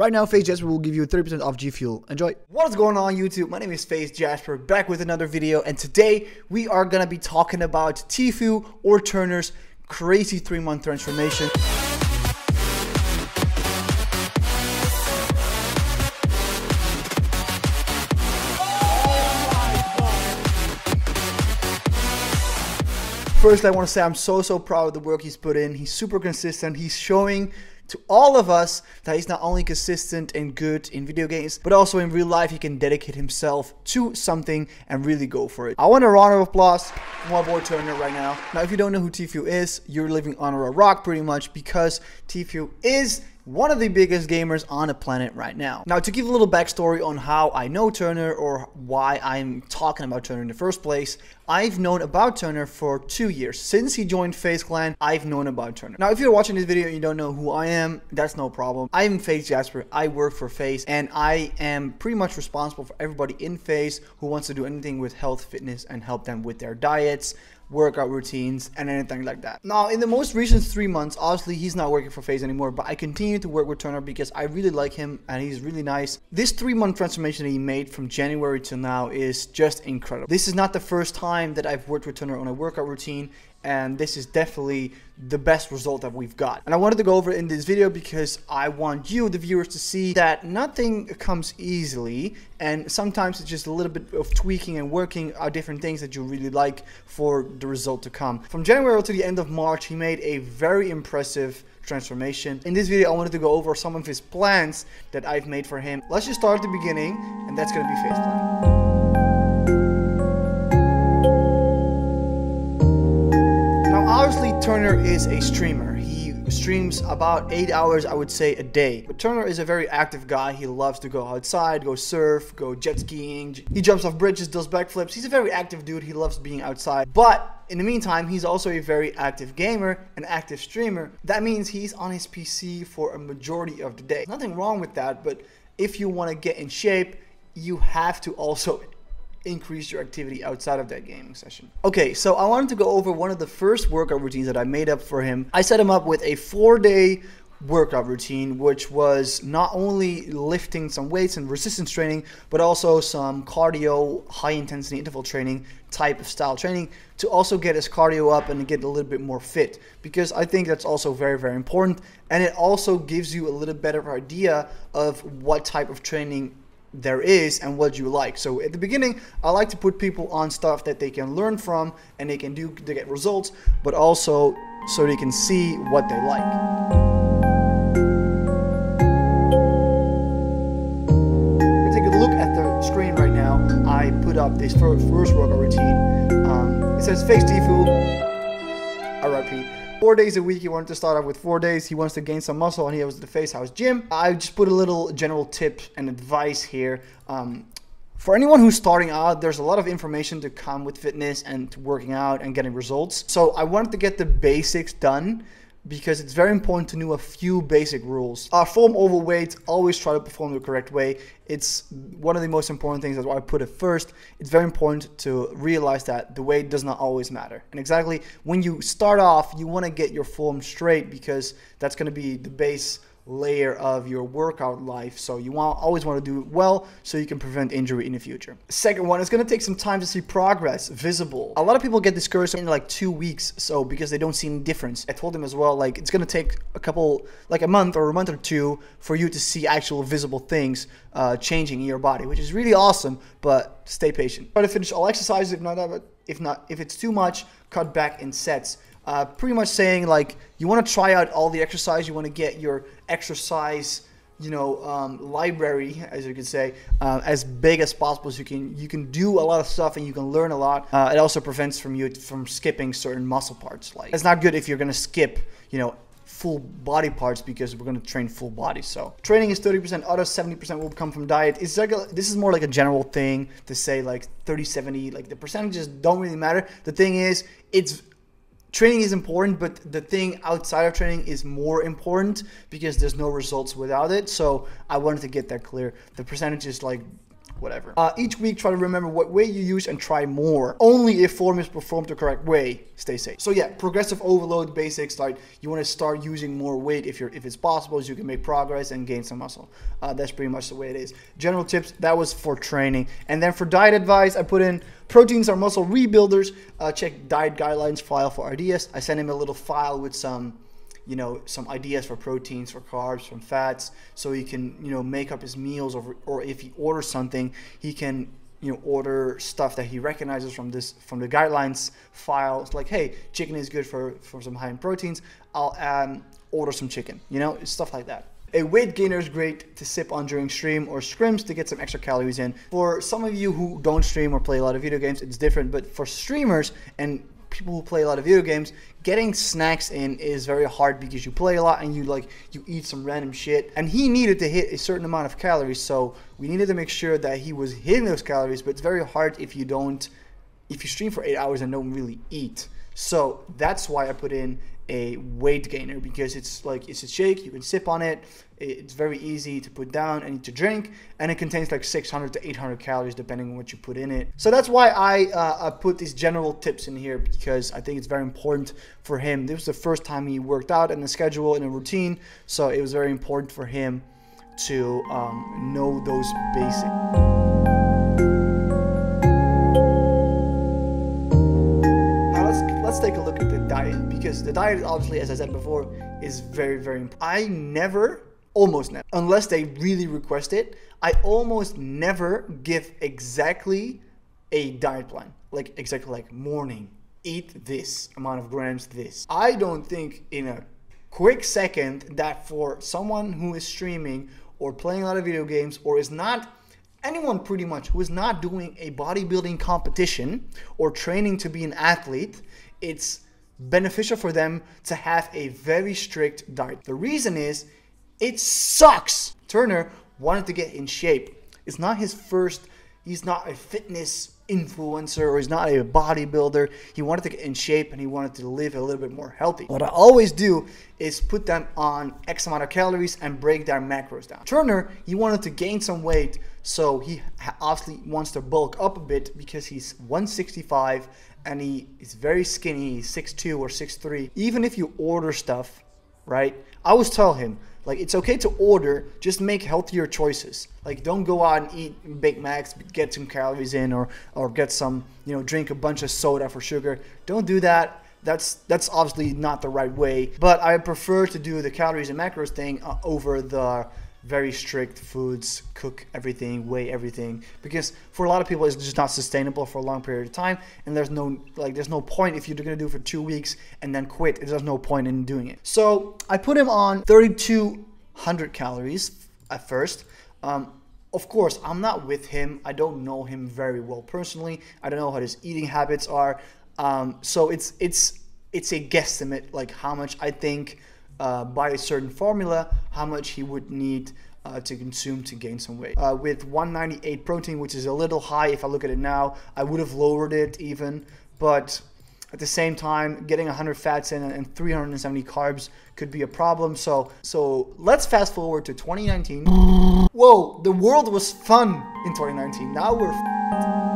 Right now, FaZe Jasper will give you 30% off G Fuel. Enjoy. What is going on YouTube? My name is FaZe Jasper, back with another video, and today we are gonna be talking about Tfue or Turner's crazy three-month transformation. First, I want to say I'm so, so proud of the work he's put in. He's super consistent. He's showing to all of us that he's not only consistent and good in video games, but also in real life, he can dedicate himself to something and really go for it. I want a round of applause for my boy Turner right now. Now, if you don't know who Tfue is, you're living under a rock pretty much because Tfue is one of the biggest gamers on the planet right now. Now, to give a little backstory on how I know Turner or why I'm talking about Turner in the first place, I've known about Turner for two years. Since he joined FaZe Clan, I've known about Turner. Now, if you're watching this video and you don't know who I am, that's no problem. I'm FaZe Jasper. I work for FaZe, and I am pretty much responsible for everybody in FaZe who wants to do anything with health, fitness, and help them with their diets, workout routines, and anything like that. Now, in the most recent three months, obviously he's not working for FaZe anymore, but I continue to work with Turner because I really like him and he's really nice. This three month transformation he made from January to now is just incredible. This is not the first time that I've worked with Turner on a workout routine and this is definitely the best result that we've got. And I wanted to go over in this video because I want you, the viewers, to see that nothing comes easily, and sometimes it's just a little bit of tweaking and working out different things that you really like for the result to come. From January to the end of March, he made a very impressive transformation. In this video, I wanted to go over some of his plans that I've made for him. Let's just start at the beginning, and that's gonna be Clan. Obviously Turner is a streamer. He streams about eight hours, I would say, a day. But Turner is a very active guy. He loves to go outside, go surf, go jet skiing. He jumps off bridges, does backflips. He's a very active dude. He loves being outside. But in the meantime, he's also a very active gamer, an active streamer. That means he's on his PC for a majority of the day. Nothing wrong with that, but if you want to get in shape, you have to also increase your activity outside of that gaming session. Okay, so I wanted to go over one of the first workout routines that I made up for him. I set him up with a four day workout routine, which was not only lifting some weights and resistance training, but also some cardio, high intensity interval training type of style training to also get his cardio up and get a little bit more fit because I think that's also very, very important. And it also gives you a little better idea of what type of training there is and what you like. So at the beginning, I like to put people on stuff that they can learn from and they can do to get results, but also so they can see what they like. Take a look at the screen right now. I put up this first workout routine. Um, it says FaZe Tfue, RIP. Four days a week, he wanted to start off with four days. He wants to gain some muscle, and he was the FaZe House Gym. I just put a little general tip and advice here. Um, for anyone who's starting out, there's a lot of information to come with fitness and working out and getting results. So I wanted to get the basics done because it's very important to know a few basic rules. Our form overweight, always try to perform the correct way. It's one of the most important things, that's why I put it first. It's very important to realize that the weight does not always matter. And exactly when you start off, you want to get your form straight because that's going to be the base layer of your workout life. So you want always want to do it well so you can prevent injury in the future. Second one, it's going to take some time to see progress visible. A lot of people get discouraged in like two weeks so because they don't see any difference. I told them as well like it's going to take a couple like a month or a month or two for you to see actual visible things uh, changing in your body, which is really awesome. But stay patient. Try to finish all exercises if not if not if it's too much, cut back in sets uh, pretty much saying like you want to try out all the exercise, you want to get your exercise, you know, um, library, as you could say, uh, as big as possible. So you can you can do a lot of stuff and you can learn a lot. Uh, it also prevents from you from skipping certain muscle parts. Like it's not good if you're gonna skip, you know, full body parts because we're going to train full body. So training is 30%, other 70% will come from diet. It's like a, this is more like a general thing to say like 30, 70, like the percentages don't really matter. The thing is, it's training is important, but the thing outside of training is more important because there's no results without it. So I wanted to get that clear. The percentage is like whatever. Uh, each week, try to remember what way you use and try more. Only if form is performed the correct way, stay safe. So yeah, progressive overload basics. Like you want to start using more weight if you're if it's possible, so you can make progress and gain some muscle. Uh, that's pretty much the way it is. General tips. That was for training, and then for diet advice, I put in proteins are muscle rebuilders. Uh, check diet guidelines file for ideas. I sent him a little file with some you know some ideas for proteins for carbs from fats so he can you know make up his meals or, or if he orders something he can you know order stuff that he recognizes from this from the guidelines file it's like hey chicken is good for for some high in proteins i'll um, order some chicken you know stuff like that a weight gainer is great to sip on during stream or scrims to get some extra calories in. For some of you who don't stream or play a lot of video games, it's different. But for streamers and people who play a lot of video games, getting snacks in is very hard because you play a lot and you like you eat some random shit. And he needed to hit a certain amount of calories, so we needed to make sure that he was hitting those calories. But it's very hard if you don't, if you stream for eight hours and don't really eat. So that's why I put in a weight gainer because it's like it's a shake you can sip on it it's very easy to put down and to drink and it contains like 600 to 800 calories depending on what you put in it. So that's why I, uh, I put these general tips in here because I think it's very important for him. This was the first time he worked out in a schedule in a routine so it was very important for him to um, know those basics because the diet, obviously, as I said before, is very, very important. I never, almost never, unless they really request it, I almost never give exactly a diet plan. Like, exactly like morning, eat this amount of grams, this. I don't think in a quick second that for someone who is streaming or playing a lot of video games or is not anyone pretty much who is not doing a bodybuilding competition or training to be an athlete it's beneficial for them to have a very strict diet. The reason is it sucks. Turner wanted to get in shape. It's not his first, he's not a fitness influencer or he's not a bodybuilder. He wanted to get in shape and he wanted to live a little bit more healthy. What I always do is put them on X amount of calories and break their macros down. Turner, he wanted to gain some weight, so he obviously wants to bulk up a bit because he's 165 and he is very skinny, he's 6'2 or six three. even if you order stuff, right? I always tell him, like, it's okay to order, just make healthier choices. Like, don't go out and eat Big Macs, get some calories in, or, or get some, you know, drink a bunch of soda for sugar. Don't do that. That's that's obviously not the right way. But I prefer to do the calories and macros thing uh, over the very strict foods, cook everything, weigh everything, because for a lot of people it's just not sustainable for a long period of time, and there's no like there's no point if you're gonna do it for two weeks and then quit. There's no point in doing it. So I put him on 3,200 calories at first. Um, of course, I'm not with him. I don't know him very well personally. I don't know what his eating habits are. Um, so it's it's it's a guesstimate like how much I think uh, by a certain formula how much he would need uh, to consume to gain some weight. Uh, with 198 protein, which is a little high if I look at it now, I would have lowered it even, but at the same time, getting 100 fats in and 370 carbs could be a problem. So, so let's fast forward to 2019. Whoa, the world was fun in 2019. Now we're.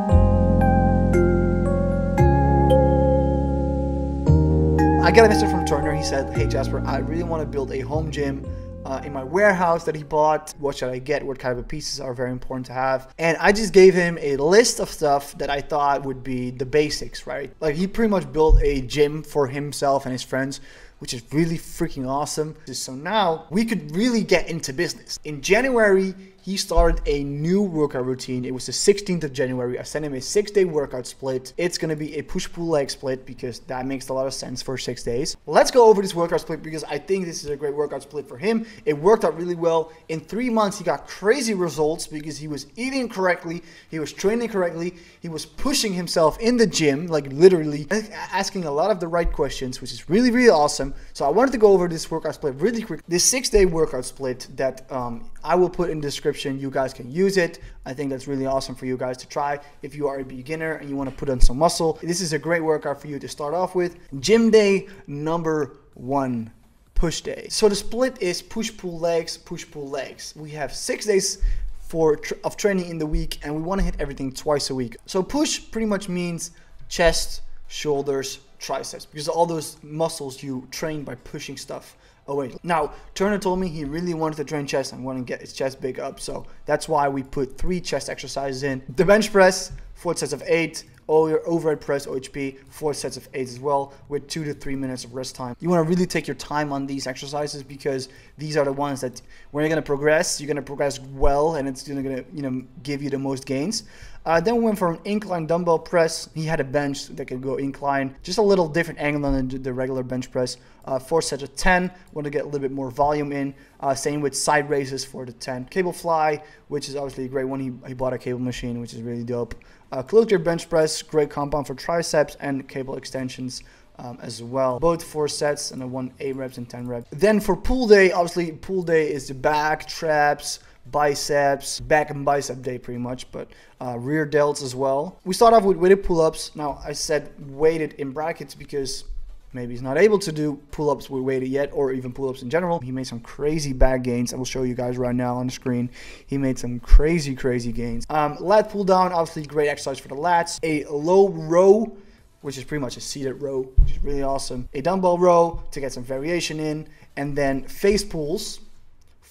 I got a message from Turner. He said, Hey Jasper, I really want to build a home gym uh, in my warehouse that he bought. What should I get? What kind of pieces are very important to have? And I just gave him a list of stuff that I thought would be the basics, right? Like he pretty much built a gym for himself and his friends which is really freaking awesome. So now we could really get into business. In January, he started a new workout routine. It was the 16th of January. I sent him a six day workout split. It's gonna be a push pull leg split because that makes a lot of sense for six days. Let's go over this workout split because I think this is a great workout split for him. It worked out really well. In three months, he got crazy results because he was eating correctly, he was training correctly, he was pushing himself in the gym, like literally asking a lot of the right questions, which is really, really awesome. So I wanted to go over this workout split really quick. This six day workout split that um, I will put in the description. You guys can use it. I think that's really awesome for you guys to try if you are a beginner and you want to put on some muscle. This is a great workout for you to start off with. Gym day number one push day. So the split is push pull legs, push pull legs. We have six days for tr- of training in the week, and we want to hit everything twice a week. So push pretty much means chest, shoulders, triceps, because all those muscles you train by pushing stuff Oh, away. Now, Turner told me he really wanted to train chest and want to get his chest big up, so that's why we put three chest exercises in. The bench press, four sets of eight, all your overhead press OHP, four sets of eight as well, with two to three minutes of rest time. You want to really take your time on these exercises because these are the ones that when you're going to progress, you're going to progress well, and it's going to you know give you the most gains. Uh, then we went for an incline dumbbell press. He had a bench that could go incline, just a little different angle than the regular bench press. Uh, four sets of 10, want to get a little bit more volume in. Uh, same with side raises for the 10. Cable fly, which is obviously a great one. He, he bought a cable machine, which is really dope. Uh, closed bench press, great compound for triceps and cable extensions. Um, as well. Both four sets and a one eight reps and 10 reps. Then for pull day, obviously pull day is the back, traps, biceps, back and bicep day pretty much, but uh, rear delts as well. We start off with weighted pull-ups. Now I said weighted in brackets because maybe he's not able to do pull-ups with weighted yet or even pull-ups in general. He made some crazy back gains. I will show you guys right now on the screen. He made some crazy, crazy gains. Um, lat pull down, obviously great exercise for the lats. A low row which is pretty much a seated row, which is really awesome. A dumbbell row to get some variation in, and then face pulls,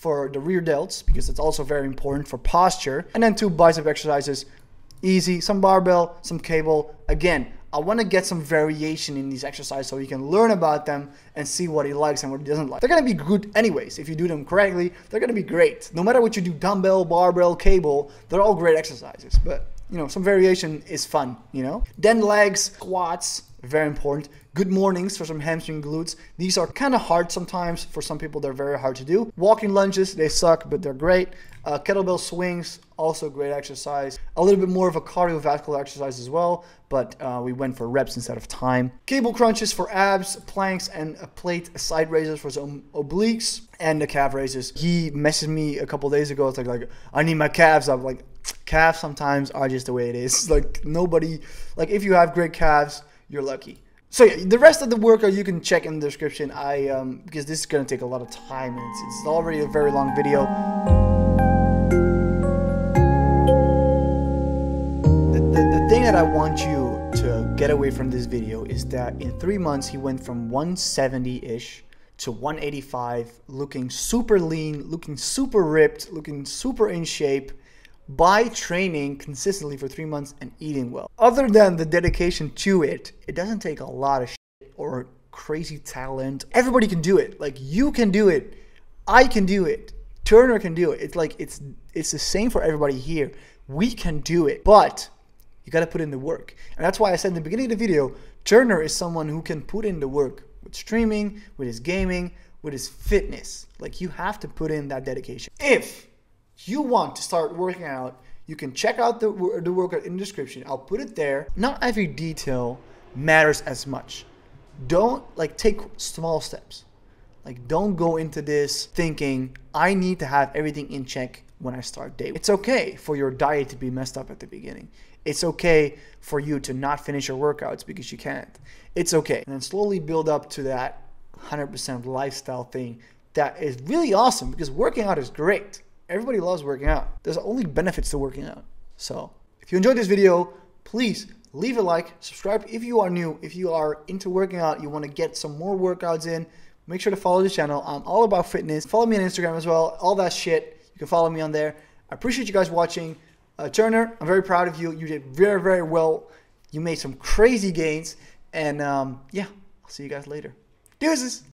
for the rear delts because it's also very important for posture. And then two bicep exercises, easy, some barbell, some cable. Again, I want to get some variation in these exercises so you can learn about them and see what he likes and what he doesn't like. They're going to be good anyways. If you do them correctly, they're going to be great. No matter what you do, dumbbell, barbell, cable, they're all great exercises. But, you know, some variation is fun, you know? Then legs, squats, very important. Good mornings for some hamstring glutes. These are kind of hard sometimes. For some people, they're very hard to do. Walking lunges, they suck, but they're great. Uh, kettlebell swings, also great exercise. A little bit more of a cardiovascular exercise as well, but uh, we went for reps instead of time. Cable crunches for abs, planks, and a plate side raises for some obliques, and the calf raises. He messaged me a couple days ago. It's like, like I need my calves I'm Like calves sometimes are just the way it is. Like nobody, like if you have great calves, you're lucky. So yeah, the rest of the workout you can check in the description. I um, because this is gonna take a lot of time and it's, it's already a very long video. The, the, the thing that I want you to get away from this video is that in three months he went from 170-ish to 185, looking super lean, looking super ripped, looking super in shape by training consistently for three months and eating well. Other than the dedication to it, it doesn't take a lot of shit or crazy talent. Everybody can do it. Like you can do it. I can do it. Turner can do it. It's like it's it's the same for everybody here. We can do it. But you got to put in the work. And that's why I said in the beginning of the video, Turner is someone who can put in the work with streaming, with his gaming, with his fitness. Like you have to put in that dedication. If you want to start working out, you can check out the, the workout in the description. I'll put it there. Not every detail matters as much. Don't like take small steps. Like don't go into this thinking I need to have everything in check when I start day. It's okay for your diet to be messed up at the beginning. It's okay for you to not finish your workouts because you can't. It's okay. And then slowly build up to that 100% lifestyle thing that is really awesome because working out is great everybody loves working out. There's only benefits to working out. So if you enjoyed this video, please leave a like, subscribe if you are new. If you are into working out, you want to get some more workouts in, make sure to follow the channel. I'm all about fitness. Follow me on Instagram as well. All that shit. You can follow me on there. I appreciate you guys watching. Uh, Turner, I'm very proud of you. You did very, very well. You made some crazy gains. And um, yeah, I'll see you guys later. Deuces.